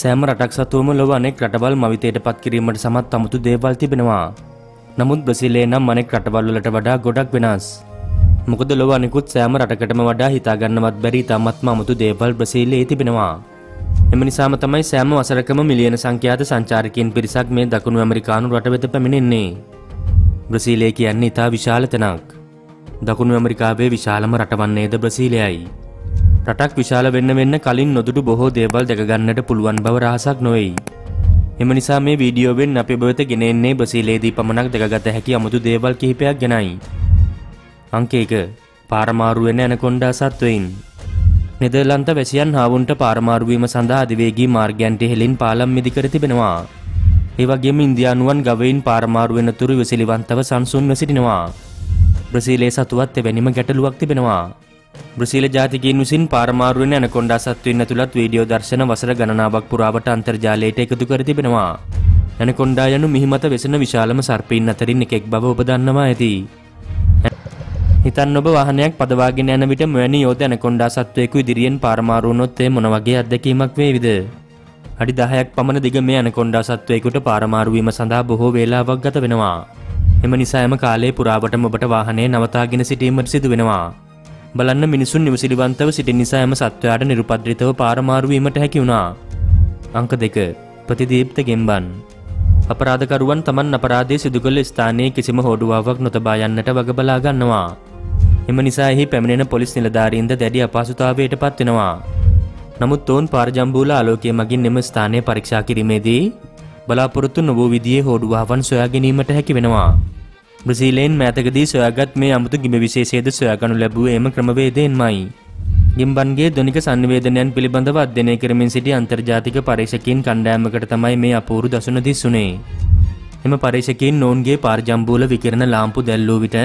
සෑම රටක් සතුවම ලොව අනෙක් රටවල් මවිතයට පත් කිරීමට සමත් අමුතු දේවල් තිබෙනවා. නමුත් බ්‍රසිලේ නම් අනෙක් රටවල් වලට වඩා ගොඩක් වෙනස්. මොකද ලොව අනිකුත් සෑම රටකටම වඩා හිතාගන්නවත් බැරි ඉතාමත්ම අමුතු දේවල් බ්‍රසීලයේ තිබෙනවා. එම නිසාම තමයි සෑම වසරකම මිලියන සංඛ්‍යාත සංචාරකයන් පිරිසක් මේ දකුණු ඇමරිකානු රට වෙත පැමිණෙන්නේ. බ්‍රසීලය කියන්නේ ඉතා විශාල තැනක්. දකුණු ඇමරිකාවේ විශාලම රටවන්නේද බ්‍රසීලයයි. රටක් විශාල වෙන්න වෙන්න කලින් නොදුටු බොහෝ දේවල් දැකගන්නට පුළුවන් බව රහසක් නොවෙයි. එම නිසා මේ වීඩියෝවෙන් අපි බවත ගෙනෙන්නේ බ්‍රසීලේදී පමණක් දැකගත හැකි අමුතු දේවල් කිහිපයක් ගැනයි. අංක එක පාරමාරු වෙන ඇනකොන්ඩා සත්වයින්. නෙදර්ලන්ත වැසියන් හාවුන්ට පාරමාරුවීම සඳහා අධිවේගී මාර්ගයන්ට හෙලින් පාලම් මිදිකර තිබෙනවා. ඒවගේම ඉන්දයානුවන් ගවයින් පාරමාරු වෙන තුරු විසිලිවන්තව සංසුන්ව සිටිනවා. බ්‍රසීලේ සතුවත් එවැනිම ගැටලුවක් තිබෙනවා. බ්‍රසීල ජාතිකයින් විසින් පාරමාරුවෙන් ඇනකොන්ඩා සත්වයින් ඇතුළත් වීඩියෝ දර්ශන වසර ගණනාවක් පුරාවට අන්තර්ජාලයට එකතු කර තිබෙනවා. ඇනකොන්ඩා යනු මිහිමත වෙසෙන විශාලම සර්පීන් අතරින් එකෙක් බව ඔබ දන්නවා ඇති. හිතන් ඔබ වාහනයක් පදවාගෙන යන විට මෙවැනි යෝධ ඇනකොන්ඩා සත්වයෙකු ඉදිරියෙන් පාරමාරුවනොත් ඒ මොන වගේ අත්දැකීමක් වේවිද? අඩි 10ක් පමණ දිග මේ ඇනකොන්ඩා සත්වයෙකුට පාරමාරුවීම සඳහා බොහෝ වේලාවක් ගත වෙනවා. එම නිසා එම කාලයේ පුරාවටම ඔබට වාහනය නවතාගෙන සිටීමට සිදු වෙනවා. බලන්න මිනිසුන් නිවසිලිවන්තව සිටින් නිසා එම සත්වයාට නිරුපද්‍රිතව පාරමාරුවීමට හැකි වුණා. අංක දෙක ප්‍රතිදීප්ත ගෙම්බන්. අපරාධකරුවන් තමන් අපරාධය සිදු කළ ස්ථානයේ කිසිම හෝඩුවාවක් නොතබා යන්නට වග බලා ගන්නවා. එම නිසා එහි පැමිණෙන පොලිස් නිලධාරීන්ද දැඩි අපහසුතාවයට පත්වෙනවා. නමුත් ඔවුන් පාරජම්බූල ආලෝකය මගින් එම ස්ථානය පරීක්ෂා කිරීමේදී බලාපොරොත්තු නොවූ විදියේ හෝඩුවාවන් සොයා ගැනීමට හැකි වෙනවා. බ්‍රසීලයෙන් මෑතකදී සොයාගත් මේ අමුතු ගිම විශේෂයද සොයාගනු ලැබුව එම ක්‍රමවේදයෙන්මයි. ගිම්බන්ගේ ධනික සංවේදනයන් පිළිබඳව අධ්‍යනය කරමින් සිටි අන්තර්ජාතික පරීක්ෂකයින් කණ්ඩෑමකට තමයි මේ අපූරු දසුන දිස්සුනේ. එම පරීක්ෂකයින් ඔවුන්ගේ පාර්ජම්බූල විකිරණ ලාම්පු දැල්ලූ විට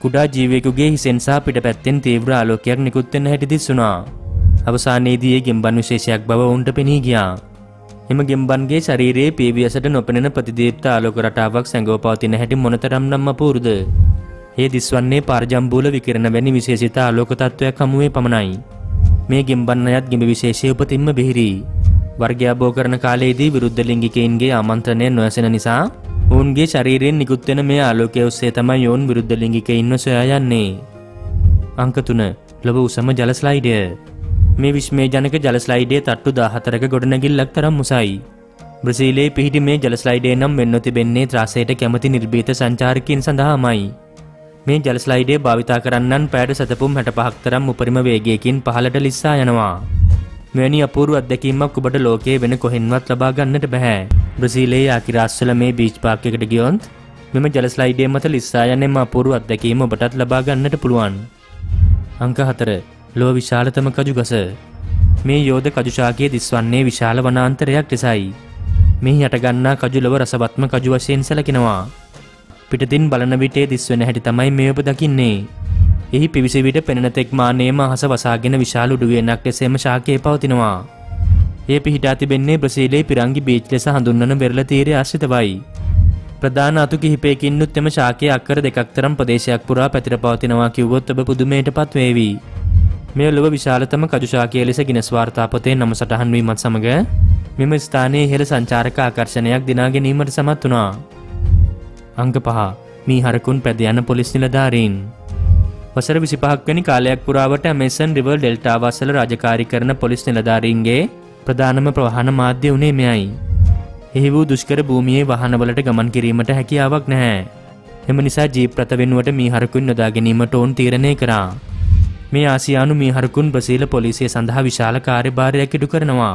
කුඩා ජීවයෙකුගේ හිසෙන් සහ පිටපැත්තෙන් තීව්‍ර ආලෝකයක් නිකුත් වෙන හැටි දිස්සුණා. අවසානයේදී ඒ ගෙම්බන් විශේෂයක් බව ඔවුන්ට පෙනී ගියා. එම ගෙම්බන්ගේ ශරීරයේ පීවියසට නොපෙනෙන ප්‍රතිදීප්ත ආලෝක රටාවක් සැඟව පවතින හැටි මොනතරම් නම් අපූරුද. ඒ දිස්වන්නේ පාර්ජම්බූල විකිරණ වැනි විශේෂිත ආලෝක තත්ත්වයක් හමුවේ පමණයි. මේ ගෙම්බන් අයත් ගෙඹ විශේෂය උපතින්ම බිහිරි. වර්ගයාබෝ කරන කාලයේදී විරුද්ධ ලිංගිකයින්ගේ ආමන්ත්‍රණය නොඇසෙන නිසා ඔවුන්ගේ ශරීරයෙන් නිකුත් වෙන මේ ආලෝකය ඔස්සේ තමයි ඔවුන් විරුද්ධ ලිංගිකයින්ව සොයා යන්නේ. අංක 3 ලොව උසම ජල ස්ලයිඩය මේ විශ්මේ ජනක ජලස්ලයිඩේ තට්ටු දාහතරක ගොඩනැගිල්ලක් තරම් මුසයි. බ්‍රසීලයේ පිහිටි මේ ජලස්ලයිඩේ නම් වෙන්න තිබෙන්නේ ත්‍රාසයට කැමති නිර්භීත සංචාරකින් සඳහාමයි. මේ ජලස්ලයිඩේ භාවිතා කරන්නන් පැයට සතපුම් හැට පහක් තරම් උපරිම වේගයකින් පහලට ලිස්සා යනවා. මෙවැනි අපූරු අත්දැකීමක් ඔබට ලෝකයේ වෙන කොහෙන්වත් ලබා ගන්නට බැහැ. බ්‍රසීලයේ ආකිරාස්සල මේ බීච් පාක් එකට ගියොත් මෙම ජලස්ලයිඩේ මත ලිස්සා යන්නෙම අපූරු අත්දැකීම ඔබටත් ලබා ගන්නට පුළුවන්. අංක හතර ලොව විශාලතම කජු ගස. මේ යෝධ කජුශාකයේ දිස්වන්නේ විශාල වනාන්තරයක් ලෙසයි. මෙහි යටගන්නා කජු ලොව රසවත්ම කජු වශයෙන් සැලකෙනවා. පිටතින් බලන විටේ දිස්වෙන හැටි තමයි මේ ඔබ දකින්නේ. එහි පිවිසි විට පෙනෙන තෙක් මානේම අහස වසාගෙන විශාල උඩුවියනක් ලෙසෙම ශාකයේ පවතිනවා. ඒ පිහිටා තිබෙන්නේ බ්‍රසීලයේ පිරංගි බීච් ලෙස හඳුන්වන වෙරළ තීරය ආශ්‍රිතවයි. ප්‍රධාන අතු කිහිපයකින්නුත් එම ශාකයේ අක්කර දෙකක් තරම් ප්‍රදේශයක් පුරා පැතිර පවතිනවා කිව්වොත් ඔබ පුදුමයට පත්වේවි. මේ ලොව විශාලතම කජුශාකය ලෙස ගිනස් වාර්තාපතේ නම සටහන් වීමත් සමග මෙම ස්ථානයේ ඉහළ සංචාරක ආකර්ෂණයක් දිනා ගැනීමට සමත් වුණා. අංක පහ මී හරකුන් පැද යන පොලිස් නිලධාරීන්. වසර විසිපහක් වැනි කාලයක් පුරාවට ඇමේසන් රිවර් ඩෙල්ටාවාසල රාජකාරි කරන පොලිස් නිලධාරීන්ගේ ප්‍රධානම ප්‍රවාහන මාධ්‍ය වුණේ මෙයයි. එහි වූ දුෂ්කර භූමියේ වාහනවලට ගමන් කිරීමට හැකියාවක් නැහැ. එම නිසා ජීප් රථ වෙනුවට මී හරකුන් යොදා ගැනීමට ඔවුන් තීරණය කරා. මේ ආසියානු මීහරකුන් බ්‍රසීල පොලිසිය සඳහා විශාල කාර්යභාරයක් ඉටු කරනවා.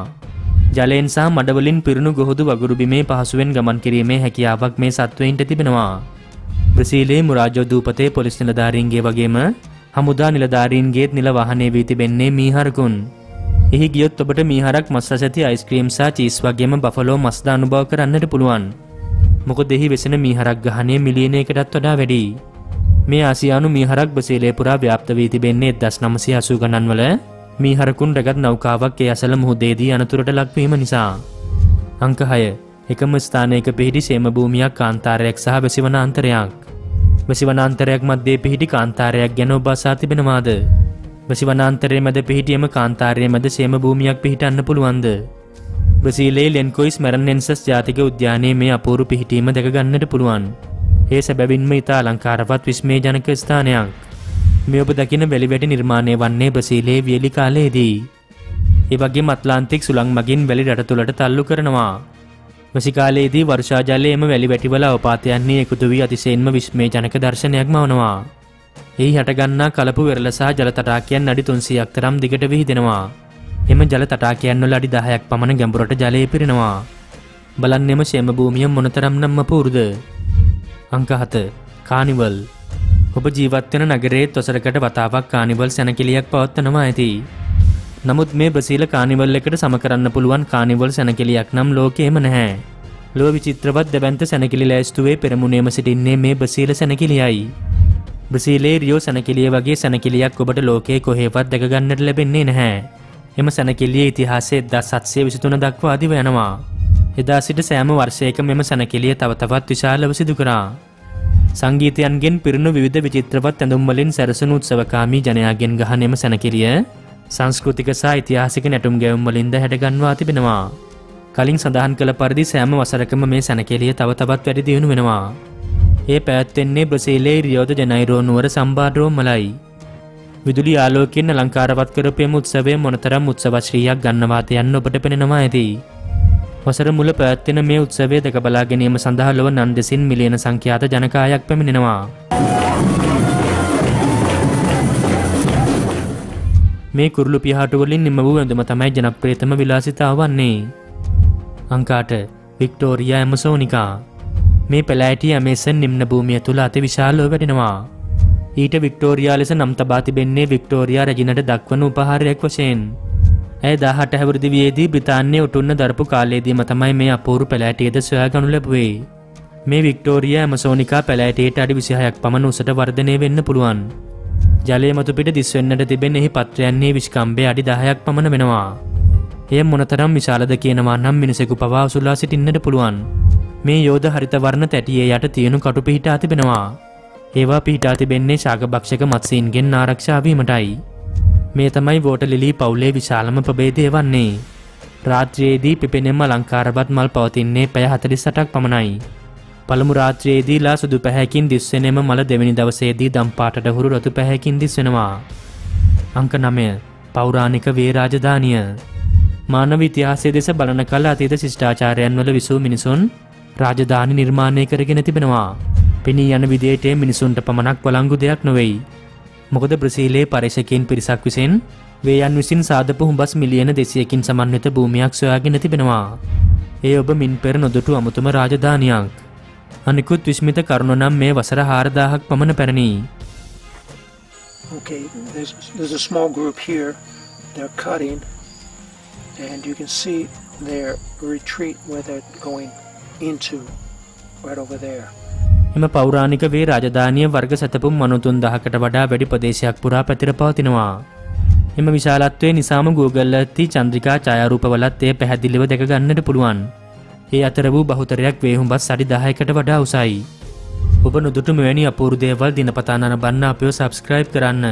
ජලයෙන් සහ මඩවලින් පිරුණු ගොහුදු වගුරුබිමේ පහසුවෙන් ගමන් කිරීමේ හැකියාවක් මේ සත්වයින්ට තිබෙනවා. බ්‍රසීලයේ මුරාජෝ දූපතේ පොලිස් නිලධාරීන්ගේ වගේම හමුදා නිලධාරීන්ගේත් නිල වාහනේ වී තිබෙන්නේ මීහරකුන්. එහි ගියොත් ඔබට මීහරක් මස් ඇති අයිස්ක්‍රීම් සහ චීස් වගේම බෆලෝ මස්ද අනුභව කරන්නට පුළුවන්. මොකද එහි වෙසෙන මීහරක් ගහනය මිලියනයකටත් වඩා වැඩි. මේ ආසියානු මීහරක් බසේලේ පුරා ව්‍යාප්ත වී තිබෙන්නේ දස් නමසි අසූ ගණන්වල මීහරකුන් රැගත් නෞකාවක් ඒ අසල මුහුදේදී අනතුරට ලක්වීම නිසා. අංක හය එකම ස්ථානයක පිහිටි සේම භූමියක් කාන්තාරයක් සහ වැසිවන අන්තරයක්. වැසිවනාන්තරයක් මධ්‍යේ පිහිටි කාන්තාරයක් ගැන ඔබ අසා තිබෙනවාද? වැසිවනාන්තරයේ මැද පිහිටියම කාන්තාරයේ මැද සේම භූමියක් පිහිටන්න පුළුවන්ද? බ්‍රසීලයේ ලෙන්කොයිස් මැරන්නෙන්සස් ජාතික උද්‍යානයේ මේ අපූරු පිහිටීම දැක ගන්නට පුළුවන්. ඒ සැබැවින්ම ඉතා අලංකාරවත් විස්මේ ජනක ස්ථානයක්. මේ ඔබ දකින වැලිවැටි නිර්මාණය වන්නේ බ්‍රසීලයේ වියලි කාලයේදී. ඒ වගේ මත්ලාන්තික් සුළං මගින් වැලි රට තුළට තල්ලු කරනවා. වසිකාලයේදී වර්ෂාජලය එම වැලි වැටිවල අවපාතයන්නේ එකතු වී අතිසයෙන්ම විස්මේ ජනක දර්ශනයක් මවනවා. එහි හටගන්නා කලපු වෙරළ සහ ජල තටාකයන් අඩි තුන්සියක් තරම් දිගට විහිදෙනවා. එම ජල තටාකයන්වල අඩි දහයක් පමණ ගැඹුරට ජලය පිරෙනවා. බලන්න එම ශේම භූමිය මොනතරම් නම් අපූරුද. අංක හත කානිවල් ඔබ ජීවත්වෙන නගරේ තොසරකට වතාවක් කානිවල් සැනකිලියක් පවත්වනවා ඇති. නමුත් මේ බ්‍රසීල කානිවල් එකට සමකරන්න පුළුවන් කානිවල් සැනකිලියක් නම් ලෝකේම නැහැ. ලෝ විචිත්‍රවත් දැබැන්ත සැනකිලි ලෑස්තුවේ පෙරමුණේම සිටින්නේ මේ බ්‍රසීල සැනකිලියයි. බ්‍රසීලේ රියෝ සැනකිලිය වගේ සැනකිලියක් ඔබට ලෝකයේ කොහේවත් දැකගන්නට ලැබෙන්නේ නැහැ. එම සැනකිලිය ඉතිහාසයේ දස් සත්සය විසිතුන දක්වා අදිව යනවා. එදා සිට සෑම වර්ෂයක මෙම සැනකිලිය තව තවත් විශාලව සිදු කරා. සංගීතයන්ගෙන් පිරුණු විවිධ විචිත්‍රවත් ඇඳුම්වලින් සැරසුණු උත්සවකාමී ජනයාගෙන් ගහනෙම සැනකිරිය සංස්කෘතික සහ ඓතිහාසික නැටුම් ගැයුම් වලින්ද හැඩගන්වා තිබෙනවා. කලින් සඳහන් කළ පරිදි සෑම වසරකම මේ සැනකෙලිය තව තවත් වැඩි දියුණු වෙනවා. ඒ පැවැත්වෙන්නේ බ්‍රසීලයේ රියෝද ජනයිරෝ නුවර සම්බාඩ්‍රෝම් මලයි. විදුලි ආලෝකයෙන් අලංකාරවත් කරපු එම උත්සවය මොනතරම් උත්සවශ්‍රීයක් ගන්නවාද යන්න ඔබට පෙනෙනවා ඇති. වසර මුල පැවැත්වෙන මේ උත්සවය දැක බලා ගැනීම සඳහා ලොව නන් දෙසින් මිලියන සංඛ්‍යාත ජනකායක් පැමිණෙනවා. මේ කුරුළු පිහාටු වලින් නිම වූ ඇඳුම තමයි ජනප්‍රියතම විලාසිතාව වන්නේ. අංකාට වික්ටෝරියා ඇමසෝනිකා මේ පැලෑටිය ඇමේසන් නිම්න භූමිය තුළ අති විශාලව වැඩෙනවා. ඊට වික්ටෝරයා ලෙස නම් තබා තිබෙන්නේ වික්ටෝරයා රජිනට දක්වන උපහාරයක් වශයෙන්. ඇය දාහට හැවරදිවයේදී බ්‍රතාන්‍ය උටුන්න දරපු කාලයේදීම තමයි මේ අපූරු පැලෑටියද සොයා ගනු ලැබුවේ. මේ වික්ටෝරිය ඇමසෝනිකා පැලෑටයට අඩි විසිහයක් පමණ උසට වර්ධනය වෙන්න පුළුවන්. ජලය මතුපිට දිස්වෙන්නට තිබෙන එහි පත්‍රයන්නේ විශ්කම්බේ අඩි දහයක් පමණ වෙනවා. එය මොනතරම් විශාලද කියනවා නම් මිනිසෙකු පවා උසුල්ලා සිටින්නට පුළුවන්. මේ යෝධ හරිතවර්ණ තැටියේ යට තියෙනු කටු පිහිටා තිබෙනවා. ඒවා පිහිටා තිබෙන්නේ ශාකභක්ෂක මත්සීන්ගෙන් ආරක්ෂාවීමටයි. මේ තමයි වෝටලිලී පවුලේ විශාලම ප්‍රබේදය වන්නේ. රාත්‍රයේදී පිපෙනෙම අලංකාරවත් මල් පවතින්නේ පැය හතලිස්සටක් පමණයි. පළමු රාත්‍රයේදීලා සුදු පැහැකින් දිස්වෙනෙම මල දෙවැනි දවසේදී දම්පාටට හුරු රතු පැහැකින් දිස්වෙනවා. අංක නමය පෞරාණික වේ රාජධානිය. මානව ඉතිහාසය දෙස බලන කල අතීත ශිෂ්ඨාචාරයන් වල විසූ මිනිසුන් රාජධානි නිර්මාණය කරගෙන තිබෙනවා. පෙනී යන විදියට මිනිසුන්ට පමණක් වලංගු දෙයක් නොවෙයි. මොකද බ්‍රසීලයේ පර්යේෂකයන් පිරිසක් විසින් වේයන් විසින් සාදපු හුඹස් මිලියන දෙසියකින් සමන්විත භූමියක් සොයාගෙන තිබෙනවා. ඒ ඔබ මින් පෙර නොදුටු අමුතුම රාජධානියක්. අනිකුත් විශ්මිත කරුණු නම් මේ වසර හාරදාහක් පමණ පැරණි. Okay, there's, there's a small group here. They're cutting, and you can see their retreat where they're going into right over there. එම පෞරාණික වේ රාජධානිය වර්ග සැතපුම් මනුතුන් දහකට වඩා වැඩි ප්‍රදේශයක් පුරා පැතිර පවතිනවා. එම විශාලත්වය නිසාම Google ඇති චන්ද්‍රිකා ඡායාරූපවලත් එය පැහැදිලිව දැක ගන්නට පුළුවන්. ඒ අතර වූ බහුතරයක් වේහුඹස් අඩි 10කට වඩා උසයි. ඔබ නොදුටු මෙවැනි අපූරු දේවල් දිනපතා නරඹන්න අපිව subscribe කරන්න.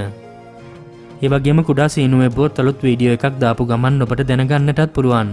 ඒ වගේම කුඩා සීනුවේ බොත් අලුත් වීඩියෝ එකක් දාපු ගමන් ඔබට දැනගන්නටත් පුළුවන්.